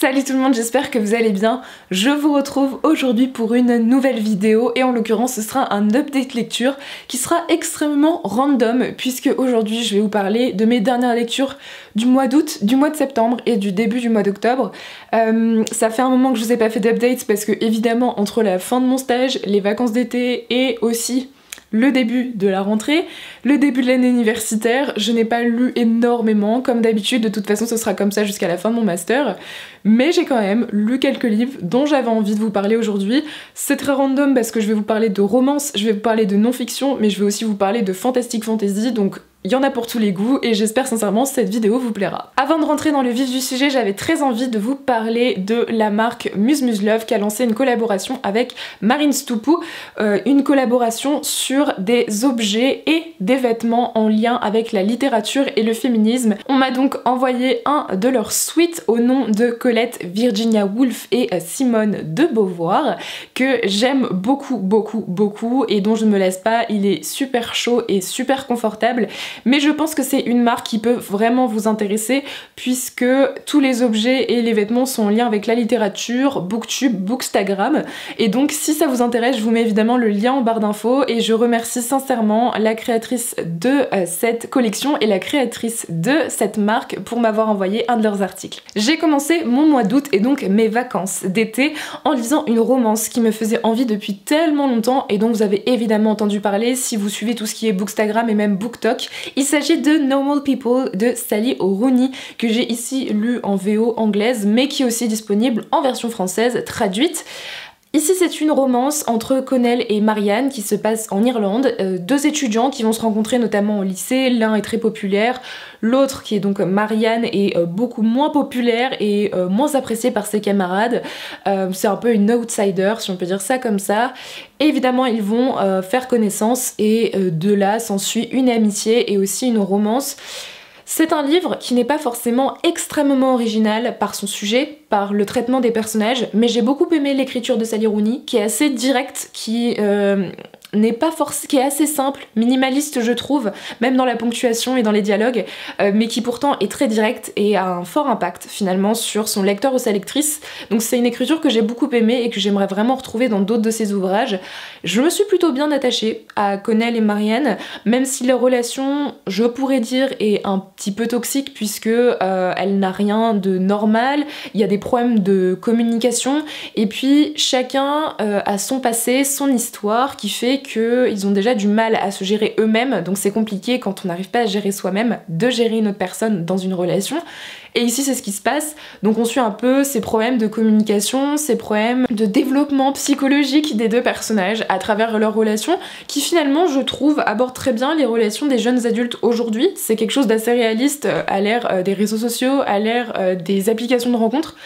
Salut tout le monde, j'espère que vous allez bien. Je vous retrouve aujourd'hui pour une nouvelle vidéo et en l'occurrence ce sera un update lecture qui sera extrêmement random puisque aujourd'hui je vais vous parler de mes dernières lectures du mois d'août, du mois de septembre et du début du mois d'octobre. Euh, ça fait un moment que je vous ai pas fait d'update parce que évidemment entre la fin de mon stage, les vacances d'été et aussi le début de la rentrée, le début de l'année universitaire. Je n'ai pas lu énormément, comme d'habitude, de toute façon ce sera comme ça jusqu'à la fin de mon master. Mais j'ai quand même lu quelques livres dont j'avais envie de vous parler aujourd'hui. C'est très random parce que je vais vous parler de romance, je vais vous parler de non-fiction, mais je vais aussi vous parler de fantastic fantasy, donc il y en a pour tous les goûts et j'espère sincèrement que cette vidéo vous plaira. Avant de rentrer dans le vif du sujet, j'avais très envie de vous parler de la marque Muse Muse Love qui a lancé une collaboration avec Marine Stupou, euh, une collaboration sur des objets et des vêtements en lien avec la littérature et le féminisme. On m'a donc envoyé un de leurs suites au nom de Colette Virginia Woolf et Simone de Beauvoir que j'aime beaucoup beaucoup beaucoup et dont je ne me laisse pas, il est super chaud et super confortable mais je pense que c'est une marque qui peut vraiment vous intéresser puisque tous les objets et les vêtements sont en lien avec la littérature, Booktube, Bookstagram. Et donc si ça vous intéresse, je vous mets évidemment le lien en barre d'infos et je remercie sincèrement la créatrice de euh, cette collection et la créatrice de cette marque pour m'avoir envoyé un de leurs articles. J'ai commencé mon mois d'août et donc mes vacances d'été en lisant une romance qui me faisait envie depuis tellement longtemps et dont vous avez évidemment entendu parler si vous suivez tout ce qui est Bookstagram et même BookTok. Il s'agit de Normal People de Sally Rooney que j'ai ici lu en VO anglaise mais qui est aussi disponible en version française traduite. Ici c'est une romance entre Connell et Marianne qui se passe en Irlande, euh, deux étudiants qui vont se rencontrer notamment au lycée, l'un est très populaire, l'autre qui est donc Marianne est euh, beaucoup moins populaire et euh, moins apprécié par ses camarades, c'est un peu une outsider si on peut dire ça comme ça, évidemment ils vont faire connaissance et de là s'ensuit une amitié et aussi une romance. C'est un livre qui n'est pas forcément extrêmement original par son sujet, par le traitement des personnages, mais j'ai beaucoup aimé l'écriture de Sally Rooney, qui est assez directe, qui euh, n'est pas forcément qui est assez simple, minimaliste je trouve, même dans la ponctuation et dans les dialogues, euh, mais qui pourtant est très direct et a un fort impact finalement sur son lecteur ou sa lectrice. Donc c'est une écriture que j'ai beaucoup aimée et que j'aimerais vraiment retrouver dans d'autres de ses ouvrages. Je me suis plutôt bien attachée à Connell et Marianne, même si leur relation, je pourrais dire, est un petit peu toxique puisque euh, elle n'a rien de normal, il y a des problèmes de communication et puis chacun euh, a son passé, son histoire qui fait qu'ils ont déjà du mal à se gérer eux-mêmes, donc c'est compliqué quand on n'arrive pas à gérer soi-même de gérer une autre personne dans une relation. Et ici, c'est ce qui se passe. Donc, on suit un peu ces problèmes de communication, ces problèmes de développement psychologique des deux personnages à travers leurs relations, qui finalement, je trouve, abordent très bien les relations des jeunes adultes aujourd'hui. C'est quelque chose d'assez réaliste euh, à l'ère euh, des réseaux sociaux, à l'ère euh, des applications de rencontres.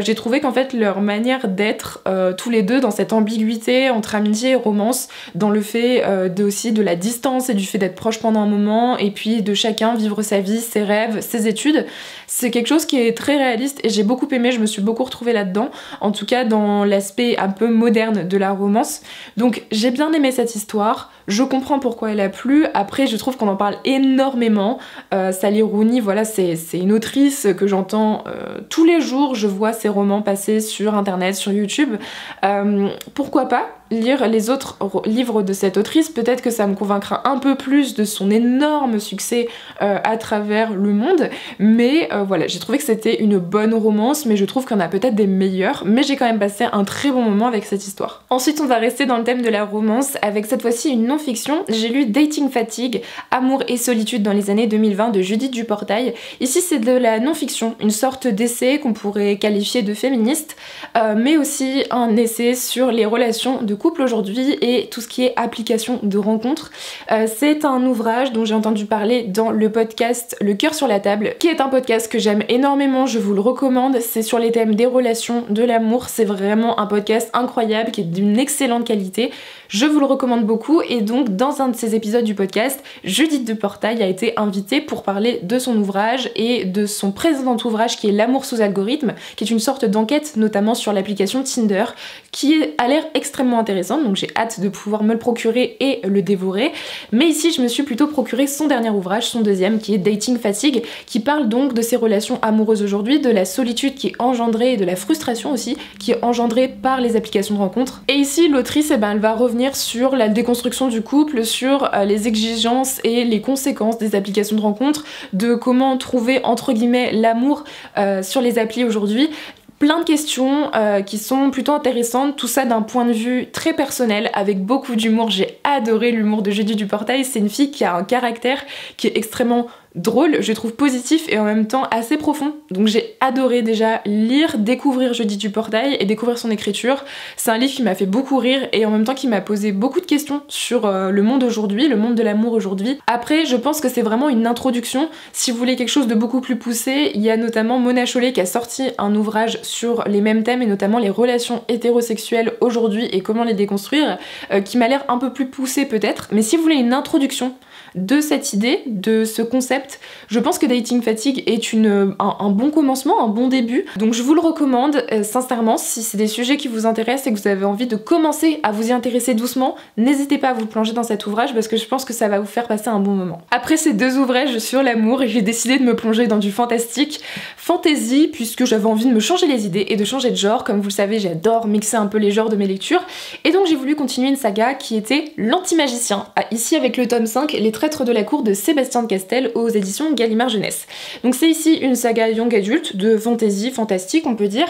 J'ai trouvé qu'en fait, leur manière d'être tous les deux dans cette ambiguïté entre amitié et romance, dans le fait aussi de la distance et du fait d'être proche pendant un moment, et puis de chacun vivre sa vie, ses rêves, ses études, c'est quelque chose qui est très réaliste et j'ai beaucoup aimé, je me suis beaucoup retrouvée là-dedans, en tout cas dans l'aspect un peu moderne de la romance. Donc j'ai bien aimé cette histoire, je comprends pourquoi elle a plu, après je trouve qu'on en parle énormément. Euh, Sally Rooney, voilà, c'est une autrice que j'entends euh, tous les jours, je vois ses romans passer sur internet, sur YouTube. Euh, pourquoi pas? Lire les autres livres de cette autrice, peut-être que ça me convaincra un peu plus de son énorme succès euh, à travers le monde, mais euh, voilà, j'ai trouvé que c'était une bonne romance, mais je trouve en a peut-être des meilleures, mais j'ai quand même passé un très bon moment avec cette histoire. Ensuite, on va rester dans le thème de la romance, avec cette fois-ci une non-fiction. J'ai lu Dating Fatigue, Amour et solitude dans les années 2020 de Judith Duportail. Ici, c'est de la non-fiction, une sorte d'essai qu'on pourrait qualifier de féministe, euh, mais aussi un essai sur les relations de couple aujourd'hui et tout ce qui est application de rencontres. Euh, c'est un ouvrage dont j'ai entendu parler dans le podcast Le cœur sur la table, qui est un podcast que j'aime énormément, je vous le recommande. C'est sur les thèmes des relations, de l'amour. C'est vraiment un podcast incroyable qui est d'une excellente qualité. Je vous le recommande beaucoup et donc dans un de ces épisodes du podcast, Judith de Portail a été invitée pour parler de son ouvrage et de son précédent ouvrage qui est L'amour sous algorithme, qui est une sorte d'enquête notamment sur l'application Tinder, qui a l'air extrêmement intéressante, donc j'ai hâte de pouvoir me le procurer et le dévorer. Mais ici, je me suis plutôt procuré son dernier ouvrage, son deuxième, qui est Dating Fatigue, qui parle donc de ses relations amoureuses aujourd'hui, de la solitude qui est engendrée et de la frustration aussi qui est engendrée par les applications de rencontres. Et ici, l'autrice, eh ben, elle va revenir sur la déconstruction du couple, sur euh, les exigences et les conséquences des applications de rencontres, de comment trouver entre guillemets l'amour euh, sur les applis aujourd'hui plein de questions euh, qui sont plutôt intéressantes, tout ça d'un point de vue très personnel, avec beaucoup d'humour. J'ai adoré l'humour de Jeudi du Portail, c'est une fille qui a un caractère qui est extrêmement drôle, je trouve positif et en même temps assez profond. Donc j'ai adoré déjà lire, découvrir Jeudi du Portail et découvrir son écriture. C'est un livre qui m'a fait beaucoup rire et en même temps qui m'a posé beaucoup de questions sur euh, le monde aujourd'hui, le monde de l'amour aujourd'hui. Après, je pense que c'est vraiment une introduction. Si vous voulez quelque chose de beaucoup plus poussé, il y a notamment Mona Chollet qui a sorti un ouvrage sur les mêmes thèmes et notamment les relations hétérosexuelles aujourd'hui et comment les déconstruire, euh, qui m'a l'air un peu plus poussé peut-être. Mais si vous voulez une introduction de cette idée, de ce concept. Je pense que Dating Fatigue est une, un, bon commencement, un bon début. Donc je vous le recommande euh, sincèrement si c'est des sujets qui vous intéressent et que vous avez envie de commencer à vous y intéresser doucement, n'hésitez pas à vous plonger dans cet ouvrage parce que je pense que ça va vous faire passer un bon moment. Après ces deux ouvrages sur l'amour, j'ai décidé de me plonger dans du fantastique, fantasy, puisque j'avais envie de me changer les idées et de changer de genre. Comme vous le savez, j'adore mixer un peu les genres de mes lectures. Et donc j'ai voulu continuer une saga qui était L'Antimagicien. Ici avec le tome 5, les traits de la cour de Sébastien de Castel aux éditions Gallimard Jeunesse. Donc c'est ici une saga young adulte de fantasy fantastique on peut dire.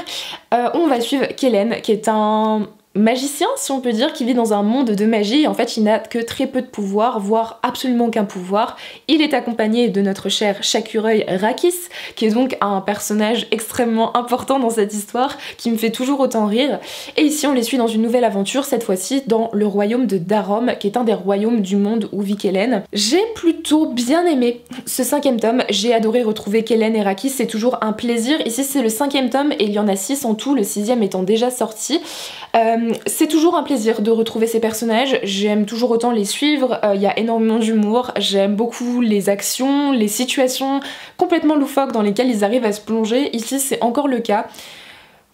Euh, on va suivre Kellen qui est un magicien, si on peut dire, qui vit dans un monde de magie. En fait, il n'a que très peu de pouvoir, voire absolument aucun pouvoir. Il est accompagné de notre cher Chacureuil Rakis, qui est donc un personnage extrêmement important dans cette histoire, qui me fait toujours autant rire. Et ici, on les suit dans une nouvelle aventure, cette fois-ci dans le royaume de Darom, qui est un des royaumes du monde où vit Kellen. J'ai plutôt bien aimé ce cinquième tome. J'ai adoré retrouver Kellen et Rakis, c'est toujours un plaisir. Ici, c'est le cinquième tome et il y en a six en tout, le sixième étant déjà sorti. C'est toujours un plaisir de retrouver ces personnages, j'aime toujours autant les suivre, euh, il y a énormément d'humour, j'aime beaucoup les actions, les situations complètement loufoques dans lesquelles ils arrivent à se plonger, ici c'est encore le cas.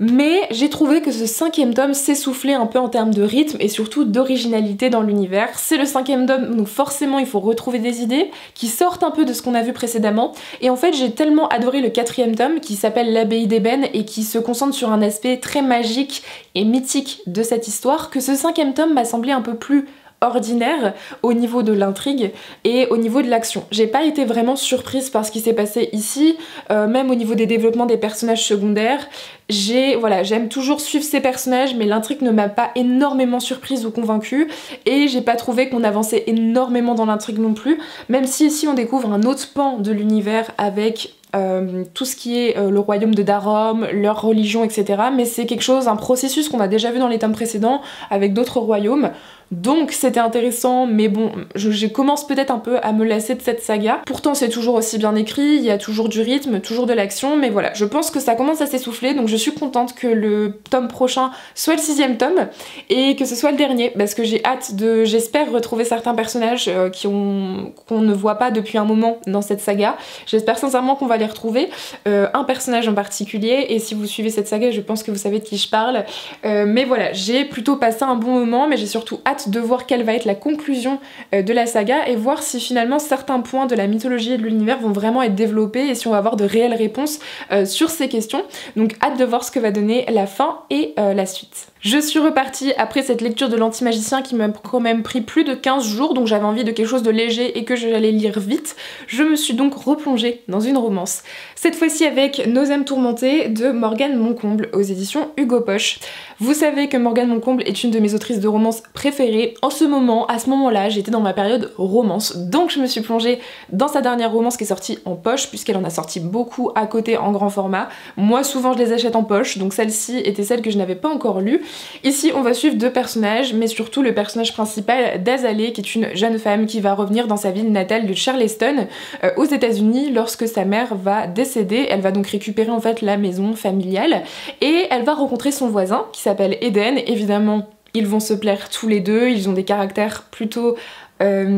Mais j'ai trouvé que ce cinquième tome s'essoufflait un peu en termes de rythme et surtout d'originalité dans l'univers. C'est le cinquième tome, donc forcément il faut retrouver des idées qui sortent un peu de ce qu'on a vu précédemment. Et en fait j'ai tellement adoré le quatrième tome qui s'appelle L'abbaye d'ébène et qui se concentre sur un aspect très magique et mythique de cette histoire que ce cinquième tome m'a semblé un peu plus ordinaire au niveau de l'intrigue et au niveau de l'action. J'ai pas été vraiment surprise par ce qui s'est passé ici, euh, même au niveau des développements des personnages secondaires. J'ai, voilà, j'aime toujours suivre ces personnages, mais l'intrigue ne m'a pas énormément surprise ou convaincue, et j'ai pas trouvé qu'on avançait énormément dans l'intrigue non plus, même si ici on découvre un autre pan de l'univers avec euh, tout ce qui est euh, le royaume de Darom, leur religion, etc. Mais c'est quelque chose, un processus qu'on a déjà vu dans les tomes précédents avec d'autres royaumes. Donc c'était intéressant, mais bon, je, commence peut-être un peu à me lasser de cette saga. Pourtant c'est toujours aussi bien écrit, il y a toujours du rythme, toujours de l'action, mais voilà, je pense que ça commence à s'essouffler, donc je suis contente que le tome prochain soit le sixième tome et que ce soit le dernier, parce que j'ai hâte de, j'espère retrouver certains personnages euh, qu'on ne voit pas depuis un moment dans cette saga. J'espère sincèrement qu'on va les retrouver. Euh, un personnage en particulier, et si vous suivez cette saga, je pense que vous savez de qui je parle. Euh, mais voilà, j'ai plutôt passé un bon moment, mais j'ai surtout hâte de voir quelle va être la conclusion euh, de la saga et voir si finalement certains points de la mythologie et de l'univers vont vraiment être développés et si on va avoir de réelles réponses euh, sur ces questions. Donc hâte de voir ce que va donner la fin et euh, la suite. Je suis repartie après cette lecture de l'antimagicien qui m'a quand même pris plus de 15 jours, donc j'avais envie de quelque chose de léger et que j'allais lire vite. Je me suis donc replongée dans une romance. Cette fois-ci avec Nos âmes tourmentées de Morgane Moncomble aux éditions Hugo Poche. Vous savez que Morgane Moncomble est une de mes autrices de romance préférées. En ce moment, à ce moment-là, j'étais dans ma période romance, donc je me suis plongée dans sa dernière romance qui est sortie en poche, puisqu'elle en a sorti beaucoup à côté en grand format. Moi, souvent, je les achète en poche, donc celle-ci était celle que je n'avais pas encore lue. Ici, on va suivre deux personnages, mais surtout le personnage principal d'Azalée, qui est une jeune femme qui va revenir dans sa ville natale de Charleston, euh, aux États-Unis, lorsque sa mère va décéder. Elle va donc récupérer en fait la maison familiale et elle va rencontrer son voisin qui s'appelle Eden. Évidemment, ils vont se plaire tous les deux, ils ont des caractères plutôt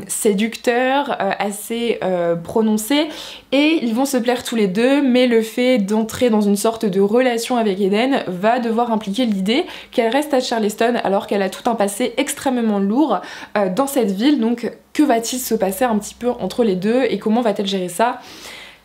séducteurs, assez prononcés, et ils vont se plaire tous les deux, mais le fait d'entrer dans une sorte de relation avec Eden va devoir impliquer l'idée qu'elle reste à Charleston alors qu'elle a tout un passé extrêmement lourd dans cette ville, donc que va-t-il se passer un petit peu entre les deux et comment va-t-elle gérer ça?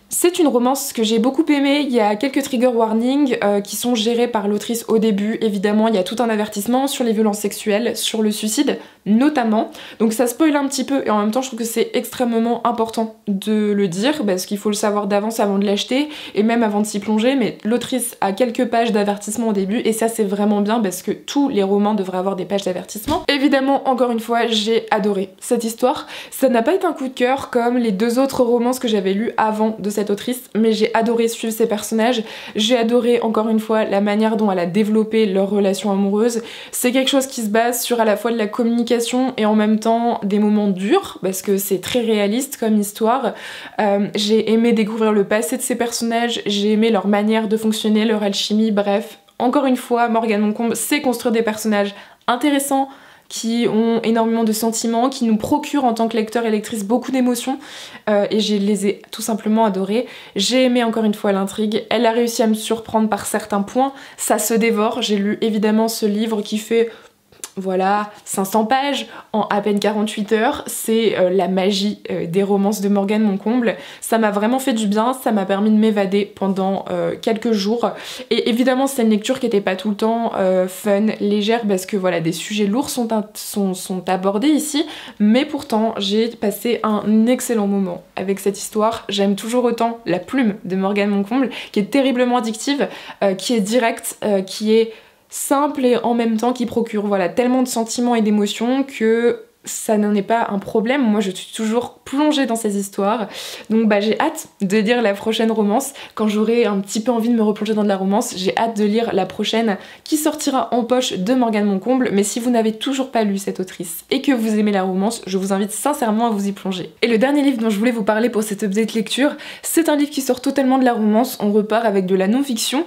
C'est une romance que j'ai beaucoup aimée, il y a quelques trigger warnings euh, qui sont gérés par l'autrice au début, évidemment il y a tout un avertissement sur les violences sexuelles, sur le suicide notamment, donc ça spoil un petit peu et en même temps je trouve que c'est extrêmement important de le dire parce qu'il faut le savoir d'avance avant de l'acheter et même avant de s'y plonger, mais l'autrice a quelques pages d'avertissement au début et ça c'est vraiment bien parce que tous les romans devraient avoir des pages d'avertissement. Évidemment, encore une fois, j'ai adoré cette histoire, ça n'a pas été un coup de cœur comme les deux autres romances que j'avais lues avant de cette autrice, mais j'ai adoré suivre ses personnages. J'ai adoré encore une fois la manière dont elle a développé leur relation amoureuse. C'est quelque chose qui se base sur à la fois de la communication et en même temps des moments durs, parce que c'est très réaliste comme histoire. Euh, j'ai aimé découvrir le passé de ces personnages, j'ai aimé leur manière de fonctionner, leur alchimie, bref. Encore une fois, Morgane Moncombe sait construire des personnages intéressants, qui ont énormément de sentiments, qui nous procurent en tant que lecteur et lectrice beaucoup d'émotions euh, et je les ai tout simplement adorés. J'ai aimé encore une fois l'intrigue, elle a réussi à me surprendre par certains points, ça se dévore, j'ai lu évidemment ce livre qui fait voilà, 500 pages en à peine 48 heures, c'est euh, la magie euh, des romances de Morgane Moncomble. Ça m'a vraiment fait du bien, ça m'a permis de m'évader pendant euh, quelques jours. Et évidemment, c'est une lecture qui n'était pas tout le temps fun, légère, parce que voilà, des sujets lourds sont, sont, sont abordés ici. Mais pourtant, j'ai passé un excellent moment avec cette histoire. J'aime toujours autant la plume de Morgane Moncomble, qui est terriblement addictive, qui est directe, qui est simple et en même temps qui procure voilà tellement de sentiments et d'émotions que ça n'en est pas un problème. Moi, je suis toujours plongée dans ces histoires. Donc, bah, j'ai hâte de lire la prochaine romance. Quand j'aurai un petit peu envie de me replonger dans de la romance, j'ai hâte de lire la prochaine qui sortira en poche de Morgane Moncomble. Mais si vous n'avez toujours pas lu cette autrice et que vous aimez la romance, je vous invite sincèrement à vous y plonger. Et le dernier livre dont je voulais vous parler pour cette update lecture, c'est un livre qui sort totalement de la romance. On repart avec de la non-fiction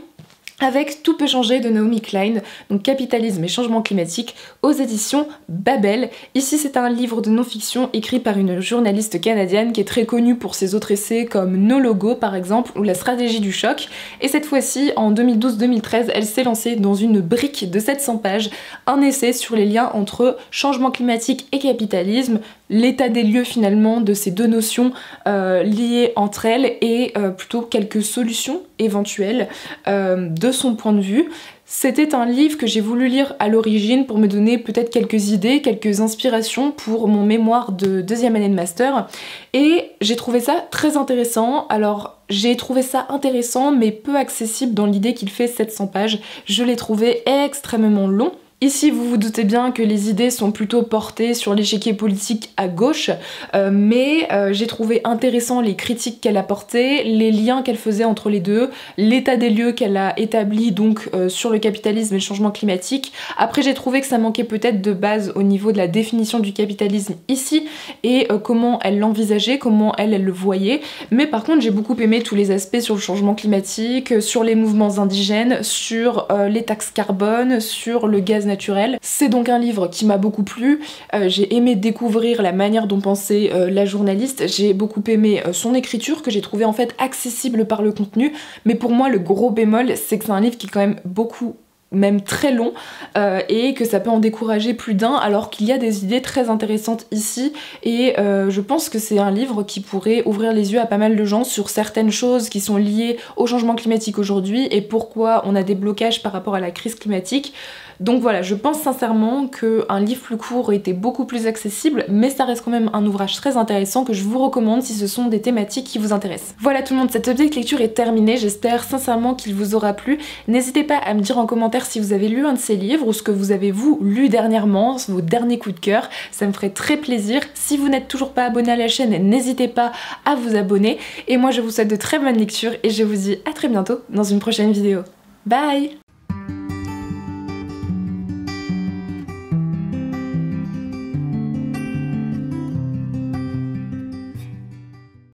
avec Tout peut changer de Naomi Klein, donc Capitalisme et changement climatique, aux éditions Babel. Ici c'est un livre de non-fiction écrit par une journaliste canadienne qui est très connue pour ses autres essais comme No Logo par exemple ou La stratégie du choc. Et cette fois-ci, en 2012-2013, elle s'est lancée dans une brique de 700 pages, un essai sur les liens entre changement climatique et capitalisme, l'état des lieux finalement de ces deux notions euh, liées entre elles et euh, plutôt quelques solutions éventuelles euh, de son point de vue. C'était un livre que j'ai voulu lire à l'origine pour me donner peut-être quelques idées, quelques inspirations pour mon mémoire de deuxième année de master et j'ai trouvé ça très intéressant. Alors j'ai trouvé ça intéressant mais peu accessible dans l'idée qu'il fait 700 pages. Je l'ai trouvé extrêmement long Ici, vous vous doutez bien que les idées sont plutôt portées sur l'échiquier politique à gauche, euh, mais euh, j'ai trouvé intéressant les critiques qu'elle a portées, les liens qu'elle faisait entre les deux, l'état des lieux qu'elle a établi donc euh, sur le capitalisme et le changement climatique. Après, j'ai trouvé que ça manquait peut-être de base au niveau de la définition du capitalisme ici et comment elle l'envisageait, comment elle, elle le voyait. Mais par contre, j'ai beaucoup aimé tous les aspects sur le changement climatique, sur les mouvements indigènes, sur les taxes carbone, sur le gaz c'est donc un livre qui m'a beaucoup plu, euh, j'ai aimé découvrir la manière dont pensait euh, la journaliste, j'ai beaucoup aimé euh, son écriture que j'ai trouvé en fait accessible par le contenu, mais pour moi le gros bémol c'est que c'est un livre qui est quand même beaucoup même très long et que ça peut en décourager plus d'un alors qu'il y a des idées très intéressantes ici. Et je pense que c'est un livre qui pourrait ouvrir les yeux à pas mal de gens sur certaines choses qui sont liées au changement climatique aujourd'hui et pourquoi on a des blocages par rapport à la crise climatique. Donc voilà, je pense sincèrement qu'un livre plus court était beaucoup plus accessible, mais ça reste quand même un ouvrage très intéressant que je vous recommande si ce sont des thématiques qui vous intéressent. Voilà tout le monde, cette update lecture est terminée, j'espère sincèrement qu'il vous aura plu. N'hésitez pas à me dire en commentaire si vous avez lu un de ces livres ou ce que vous avez vous lu dernièrement, vos derniers coups de cœur, ça me ferait très plaisir. Si vous n'êtes toujours pas abonné à la chaîne, n'hésitez pas à vous abonner. Et moi je vous souhaite de très bonnes lectures et je vous dis à très bientôt dans une prochaine vidéo. Bye